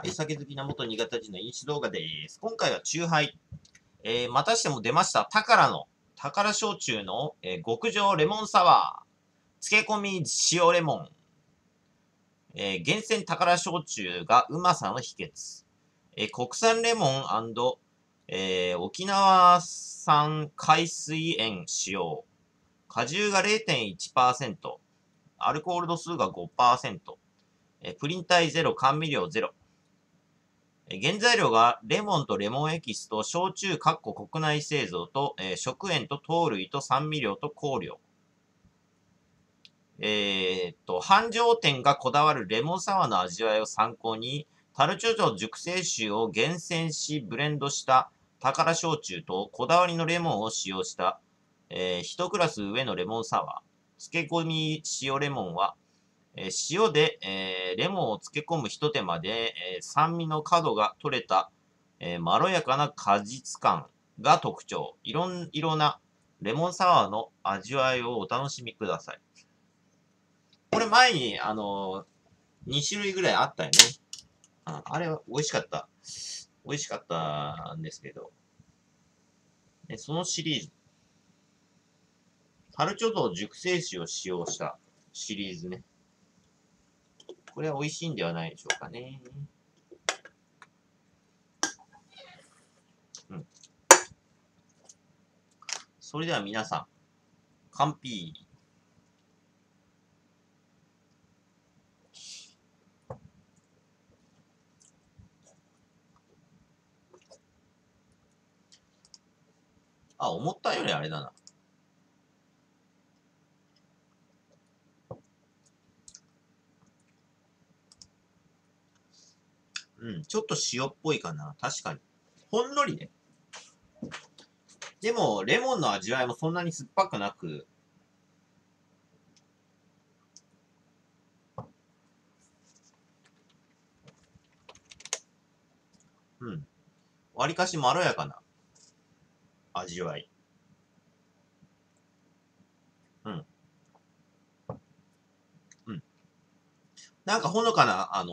はい、酒好きな元新潟人の飲酒動画です。今回は中杯。えー、またしても出ました、宝の、宝焼酎の、えー、極上レモンサワー。漬け込み塩レモン。えー、厳選宝焼酎がうまさの秘訣。えー、国産レモンえー、沖縄産海水塩使用。果汁が0.1%。アルコール度数が5%。えー、プリン体ゼロ、甘味料ゼロ。原材料がレモンとレモンエキスと焼酎かっこ国内製造と、えー、食塩と糖類と酸味料と香料。えー、っと、繁盛店がこだわるレモンサワーの味わいを参考に、タルチョジョ熟成酒を厳選しブレンドした宝焼酎とこだわりのレモンを使用した、えー、一クラス上のレモンサワー。漬け込み塩レモンは、えー、塩で、えー、レモンを漬け込む一手間で、えー、酸味の角が取れた、えまろやかな果実感が特徴。いろん、いろなレモンサワーの味わいをお楽しみください。これ前に、あの2種類ぐらいあったよね。ああれは美味しかった。美味しかったんですけど。でそのシリーズ。タルチョド熟成酒を使用したシリーズね。これは美味しいんではないでしょうかね。うん。それでは皆さん、カンピー。あ、思ったよりあれだな。うん、ちょっと塩っぽいかな。確かに。ほんのりね。でも、レモンの味わいもそんなに酸っぱくなく、うん。わりかしまろやかな味わい。なんかほのかな、あの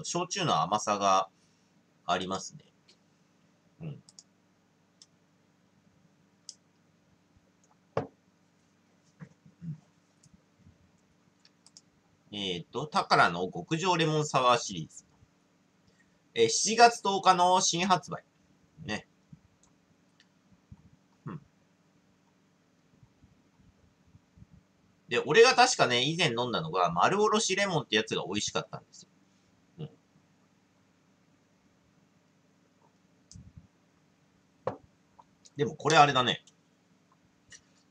ー、焼酎の甘さがありますね。うん。えっ、ー、と、タカラの極上レモンサワーシリーズ。えー、7月10日の新発売。ね。で、俺が確かね、以前飲んだのが、丸おろしレモンってやつが美味しかったんですよ。でもこれあれだね。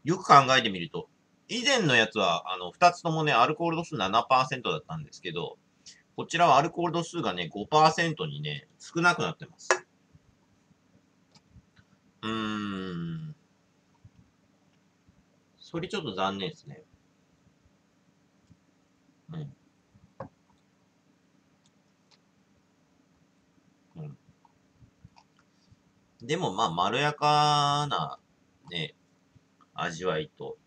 よく考えてみると、以前のやつは、あの、二つともね、アルコール度数7%だったんですけど、こちらはアルコール度数がね、5%にね、少なくなってます。うーん。それちょっと残念ですね。うん。でも、まあ、まろやかな、ね、味わいと、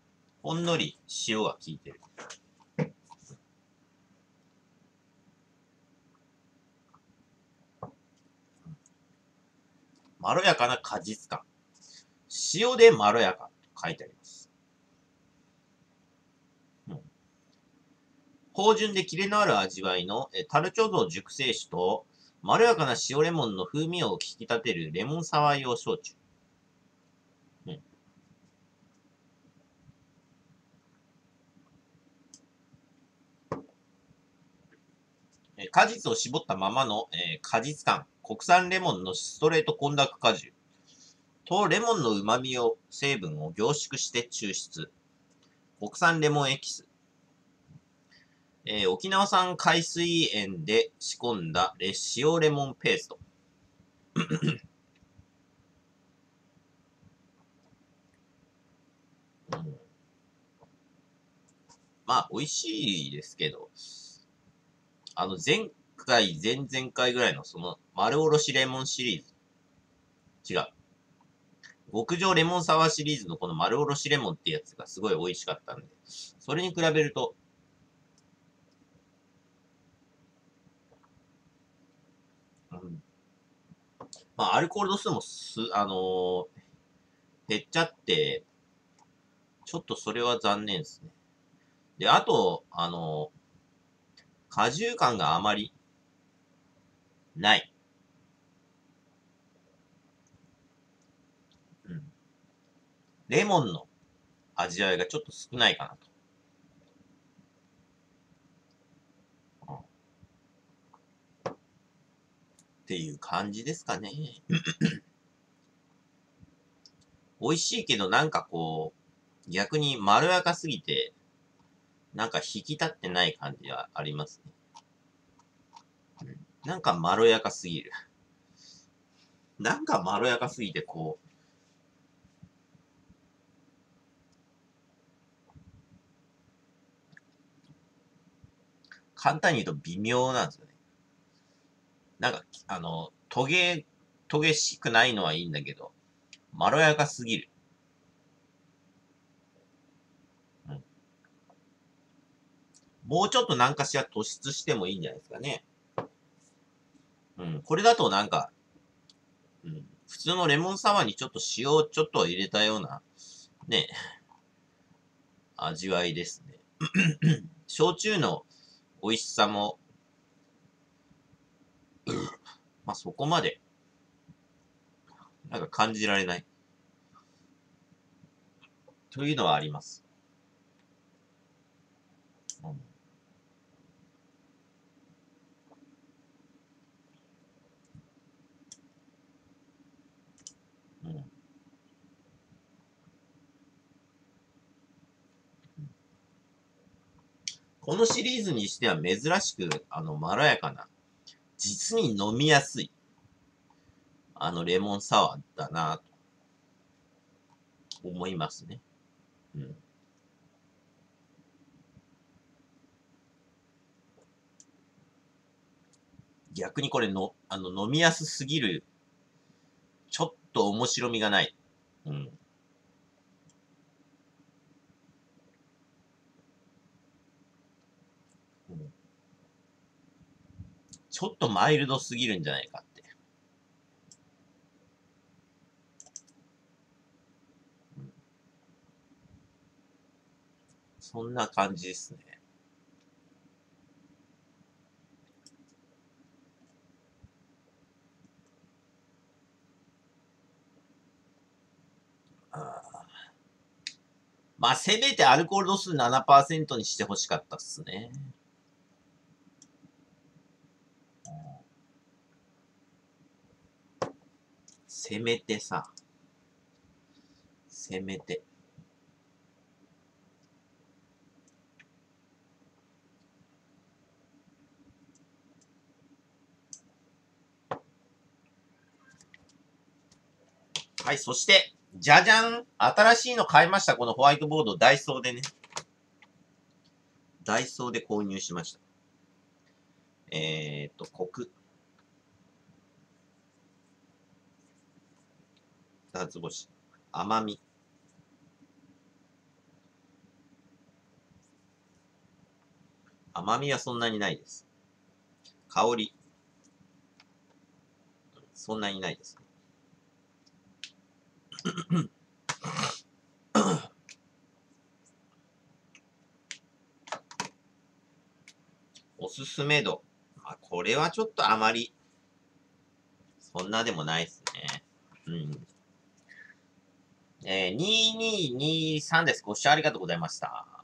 ほんのり塩が効いてる。まろやかな果実感。塩でまろやかと書いてあります。芳醇でキレのある味わいのえタルチョゾ熟成酒と、まろやかな塩レモンの風味を引き立てるレモンサワー用焼酎。果実を絞ったままの、え、果実感、国産レモンのストレート混濁果汁とレモンの旨味を、成分を凝縮して抽出。国産レモンエキス、えー、沖縄産海水塩で仕込んだレ塩レモンペースト。まあ、美味しいですけど、あの、前回、前々回ぐらいのその、丸おろしレモンシリーズ。違う。極上レモンサワーシリーズのこの丸おろしレモンってやつがすごい美味しかったんで、それに比べると、まあ、アルコール度数もす、あのー減っちゃって、ちょっとそれは残念ですね。で、あと、あのー果汁感があまりない。うん。レモンの味わいがちょっと少ないかなと。っていう感じですかね。美味しいけどなんかこう、逆にまろやかすぎて、なんか引き立ってない感じはありますね。うんなんかまろやかすぎる。なんかまろやかすぎてこう、簡単に言うと微妙なんですよね。なんか、あの、トゲ、トゲしくないのはいいんだけど、まろやかすぎる。うん。もうちょっと何かしら突出してもいいんじゃないですかね。うん。これだとなんか、うん。普通のレモンサワーにちょっと塩をちょっと入れたような、ね、味わいですね。焼酎の美味しさも、まあそこまで、なんか感じられない。というのはあります。うん。うん。このシリーズにしては珍しく、あの、まろやかな、実に飲みやすい、あの、レモンサワーだなと、思いますね。うん。逆にこれの、あの、飲みやすすぎる、ちょっと面白みがない。うん。うんちょっとマイルドすぎるんじゃないかって。そんな感じですね。まあ、せめてアルコール度数7%にしてほしかったっすね。せめてさ。せめて。はい、そして、じゃじゃん新しいの買いました。このホワイトボード、ダイソーでね。ダイソーで購入しました。えーっと、コク。二つ星。甘み。甘みはそんなにないです。香り。そんなにないです。ね おすすめ度。あ、これはちょっとあまり、そんなでもないですね。うん。えー、2223です。ご視聴ありがとうございました。